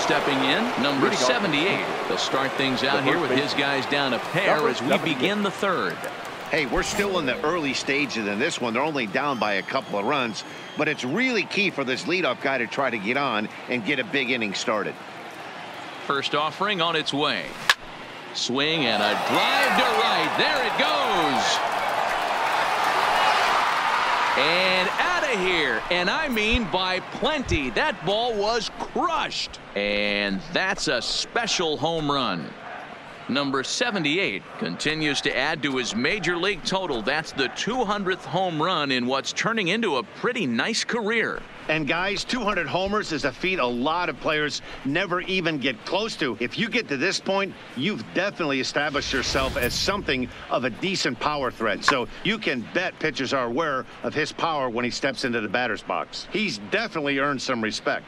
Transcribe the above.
Stepping in, number 78. They'll start things out here with his guys down a pair as we begin the third. Hey, we're still in the early stages in this one. They're only down by a couple of runs, but it's really key for this leadoff guy to try to get on and get a big inning started. First offering on its way. Swing and a drive to right. There it goes. And out of And I mean by plenty. That ball was crushed. And that's a special home run. Number 78 continues to add to his major league total. That's the 200th home run in what's turning into a pretty nice career. And guys, 200 homers is a feat a lot of players never even get close to. If you get to this point, you've definitely established yourself as something of a decent power threat. So you can bet pitchers are aware of his power when he steps into the batter's box. He's definitely earned some respect.